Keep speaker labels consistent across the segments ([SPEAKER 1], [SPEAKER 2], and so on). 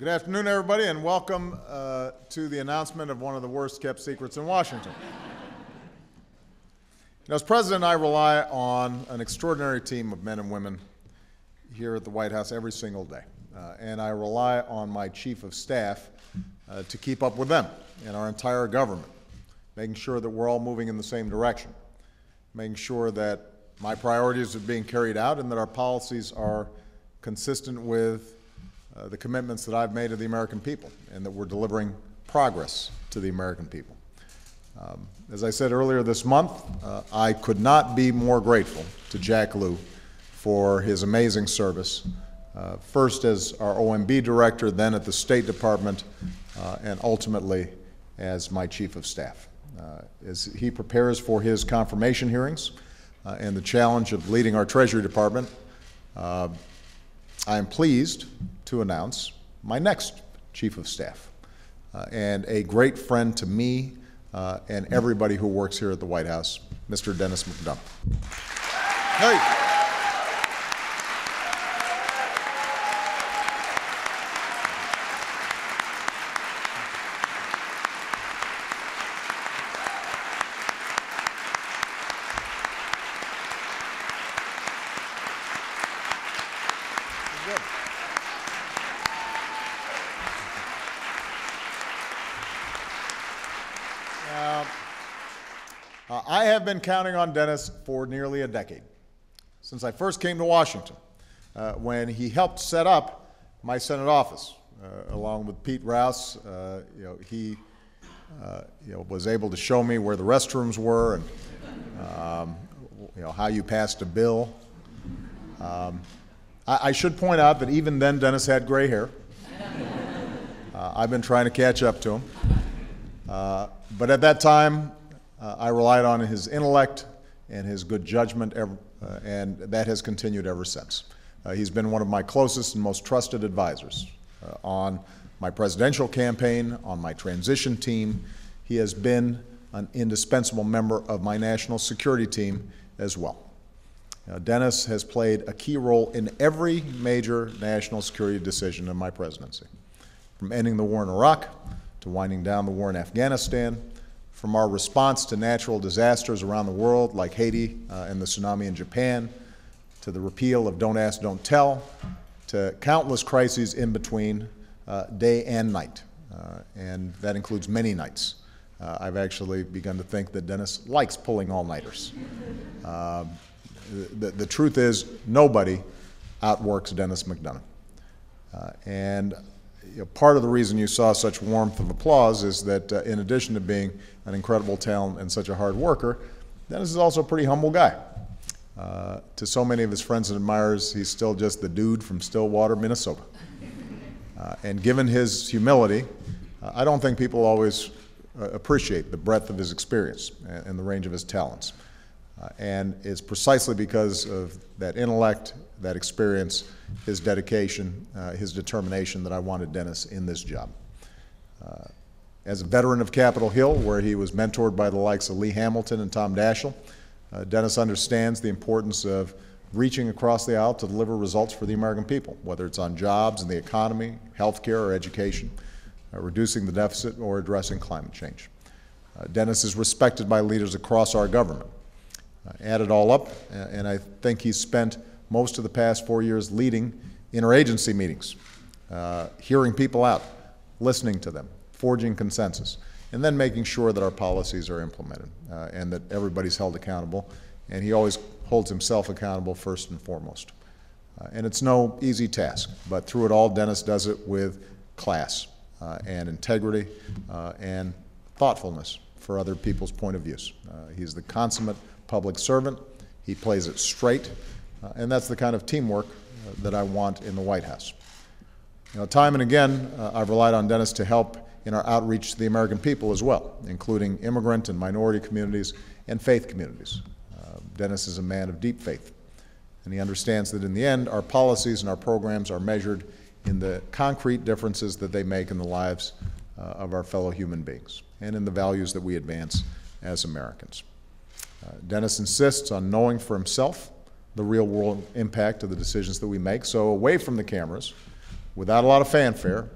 [SPEAKER 1] Good afternoon, everybody, and welcome uh, to the announcement of one of the worst kept secrets in Washington. Know, as president, I rely on an extraordinary team of men and women here at the White House every single day. Uh, and I rely on my chief of staff uh, to keep up with them and our entire government, making sure that we're all moving in the same direction, making sure that my priorities are being carried out and that our policies are consistent with uh, the commitments that I've made to the American people and that we're delivering progress to the American people. Um, as I said earlier this month, uh, I could not be more grateful to Jack Lew for his amazing service, uh, first as our OMB director, then at the State Department, uh, and ultimately as my chief of staff. Uh, as he prepares for his confirmation hearings and the challenge of leading our Treasury Department, I am pleased to announce my next Chief of Staff uh, and a great friend to me uh, and everybody who works here at the White House, Mr. Denis McDonough. Hey. Uh, uh, I have been counting on Denis for nearly a decade, since I first came to Washington, uh, when he helped set up my Senate office, uh, along with Pete Rouse. Uh, you know, he uh, you know, was able to show me where the restrooms were and um, you know, how you passed a bill. Um, I, I, should point out that even then Denis had gray hair. I've been trying to catch up to him. Uh, but at that time, uh, I relied on his intellect and his good judgment, ever, uh, and that has continued ever since. Uh, he's been one of my closest and most trusted advisors uh, on my presidential campaign, on my transition team. He has been an indispensable member of my national security team as well. Denis has played a key role in every major national security decision in my presidency, from ending the war in Iraq to winding down the war in Afghanistan, from our response to natural disasters around the world like Haiti uh, and the tsunami in Japan, to the repeal of Don't Ask, Don't Tell, to countless crises in between, uh, day and night. Uh, and that includes many nights. Uh, I've actually begun to think that Denis likes pulling all-nighters. The, the, truth is, nobody outworks Denis McDonough. Uh, and you know, part of the reason you saw such warmth of applause is that uh, in addition to being an incredible talent and such a hard worker, Denis is also a pretty humble guy. Uh, to so many of his friends and admirers, he's still just the dude from Stillwater, Minnesota. Uh, and given his humility, uh, I don't think people always uh, appreciate the breadth of his experience and, and the range of his talents. Uh, and it's precisely because of that intellect, that experience, his dedication, uh, his determination that I wanted Denis in this job. Uh, as a veteran of Capitol Hill, where he was mentored by the likes of Lee Hamilton and Tom Daschle, uh, Denis understands the importance of reaching across the aisle to deliver results for the American people, whether it's on jobs and the economy, health care, or education, uh, reducing the deficit, or addressing climate change. Uh, Denis is respected by leaders across our government. Uh, add it all up, and I think he's spent most of the past four years leading interagency meetings, uh, hearing people out, listening to them, forging consensus, and then making sure that our policies are implemented uh, and that everybody's held accountable. And he always holds himself accountable first and foremost. Uh, and it's no easy task, but through it all, Denis does it with class uh, and integrity uh, and thoughtfulness for other people's point of views. he's the consummate public servant. He plays it straight, uh, and that's the kind of teamwork uh, that I want in the White House. You know, time and again, uh, I've relied on Denis to help in our outreach to the American people as well, including immigrant and minority communities and faith communities. Uh, Denis is a man of deep faith, and he understands that in the end, our policies and our programs are measured in the concrete differences that they make in the lives uh, of our fellow human beings and in the values that we advance as Americans. Uh, Denis insists on knowing for himself the real world impact of the decisions that we make. So, away from the cameras, without a lot of fanfare,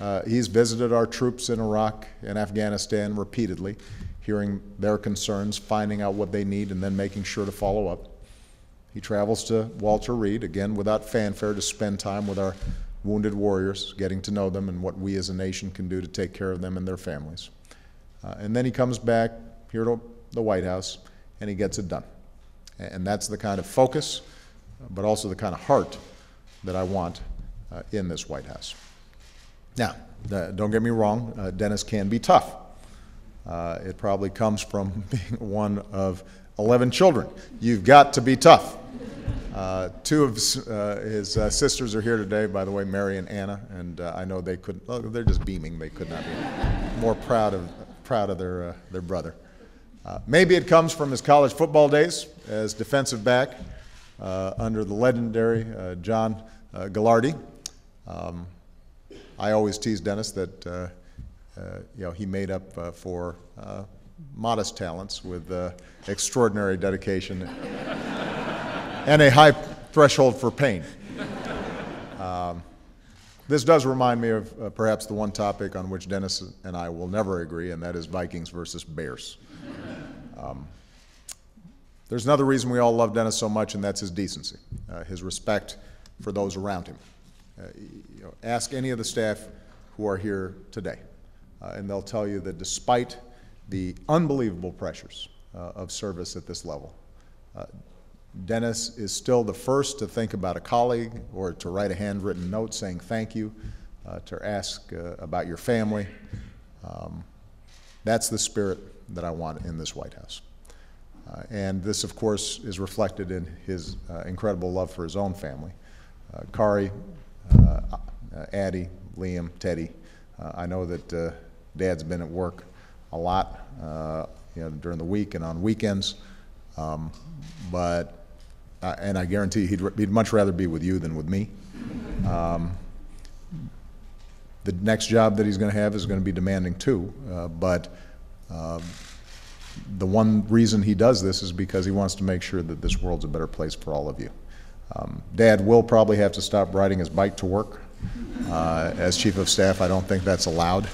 [SPEAKER 1] Uh, he's visited our troops in Iraq and Afghanistan repeatedly, hearing their concerns, finding out what they need, and then making sure to follow up. He travels to Walter Reed, again without fanfare, to spend time with our wounded warriors, getting to know them and what we as a nation can do to take care of them and their families. Uh, and then he comes back here to the White House and he gets it done. And that's the kind of focus, but also the kind of heart that I want uh, in this White House. Now, uh, don't get me wrong, uh, Denis can be tough. Uh, it probably comes from being one of 11 children. You've got to be tough. Uh, two of uh, his uh, sisters are here today, by the way, Mary and Anna, and uh, I know they could. Oh, they're just beaming. They could not be more proud of proud of their uh, their brother. Uh, maybe it comes from his college football days as defensive back under the legendary John Gagliardi. Um, I always tease Denis that you know he made up for modest talents with extraordinary dedication and a high threshold for pain. Um, this does remind me of uh, perhaps the one topic on which Denis and I will never agree, and that is Vikings versus Bears. Um, there's another reason we all love Denis so much, and that's his decency, uh, his respect for those around him. Uh, you know, ask any of the staff who are here today, uh, and they'll tell you that despite the unbelievable pressures uh, of service at this level, uh, Denis is still the first to think about a colleague or to write a handwritten note saying thank you, uh, to ask uh, about your family. Um, that's the spirit that I want in this White House. Uh, and this, of course, is reflected in his uh, incredible love for his own family. Uh, Kari, uh, Addie, Liam, Teddy. I know that Dad's been at work a lot you know, during the week and on weekends. Um, but uh, and I guarantee he'd, he'd much rather be with you than with me. Um, the next job that he's going to have is going to be demanding too, uh, but uh, the one reason he does this is because he wants to make sure that this world's a better place for all of you. Um, Dad will probably have to stop riding his bike to work. Uh, as chief of staff, I don't think that's allowed.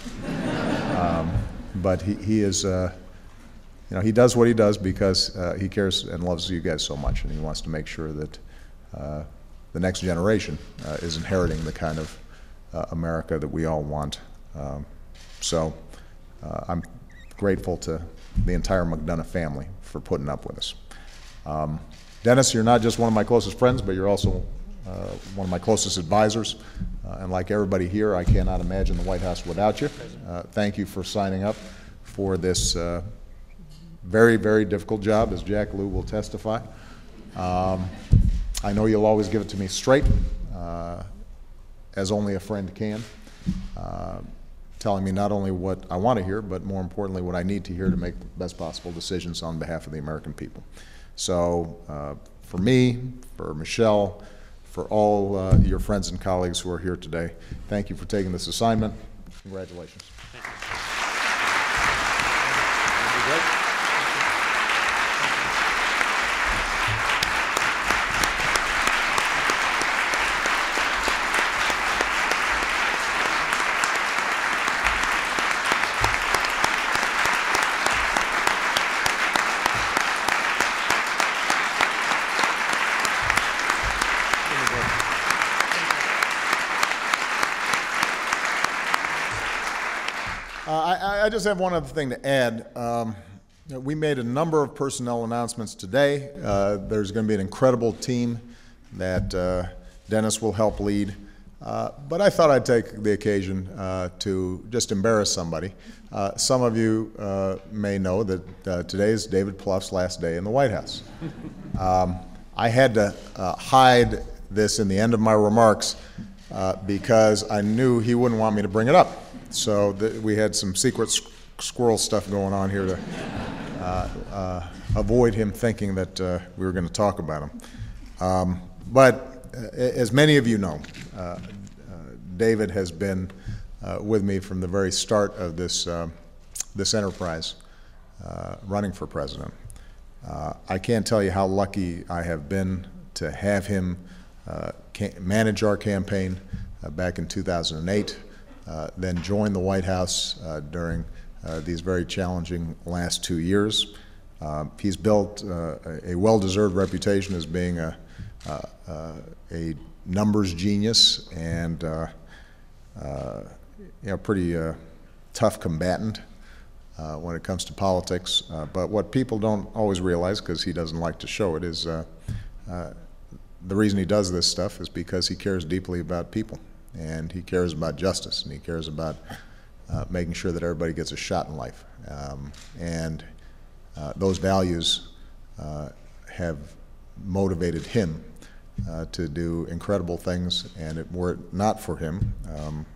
[SPEAKER 1] Um, but he, he is uh, you know, he does what he does because uh, he cares and loves you guys so much, and he wants to make sure that uh, the next generation uh, is inheriting the kind of uh, America that we all want. Um, so uh, I'm grateful to the entire McDonough family for putting up with us. Um, Denis, you're not just one of my closest friends, but you're also uh, one of my closest advisors. and like everybody here, I cannot imagine the White House without you. thank you for signing up for this very, very difficult job, as Jack Lew will testify. Um, I know you'll always give it to me straight, uh, as only a friend can, uh, telling me not only what I want to hear, but more importantly, what I need to hear to make the best possible decisions on behalf of the American people. So, uh, for me, for Michelle, for all uh, your friends and colleagues who are here today, thank you for taking this assignment. Congratulations. I just have one other thing to add. Um, we made a number of personnel announcements today. Uh, there's going to be an incredible team that uh, Denis will help lead. Uh, but I thought I'd take the occasion uh, to just embarrass somebody. Uh, some of you uh, may know that today is David Plouffe's last day in the White House. Um, I had to hide this in the end of my remarks because I knew he wouldn't want me to bring it up. So the, we had some secret squirrel stuff going on here to uh, uh, avoid him thinking that uh, we were going to talk about him. Um, but uh, as many of you know, uh, uh, David has been with me from the very start of this, this enterprise, running for president. I can't tell you how lucky I have been to have him manage our campaign back in 2008 uh, then joined the White House uh, during uh, these very challenging last two years. Uh, he's built uh, a, well-deserved reputation as being a, uh, uh, a numbers genius and uh, uh, you know, pretty uh, tough combatant uh, when it comes to politics. Uh, but what people don't always realize, because he doesn't like to show it, is uh, uh, the reason he does this stuff is because he cares deeply about people, and he cares about justice, and he cares about uh, making sure that everybody gets a shot in life. Um, and uh, those values uh, have motivated him uh, to do incredible things, and it, were it not for him, um,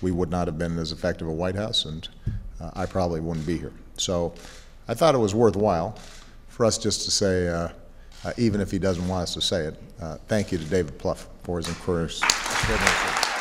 [SPEAKER 1] we would not have been as effective a White House, and uh, I probably wouldn't be here. So I thought it was worthwhile for us just to say, uh, even if he doesn't want us to say it, thank you to David Plouffe for his encouragement. Denúncia.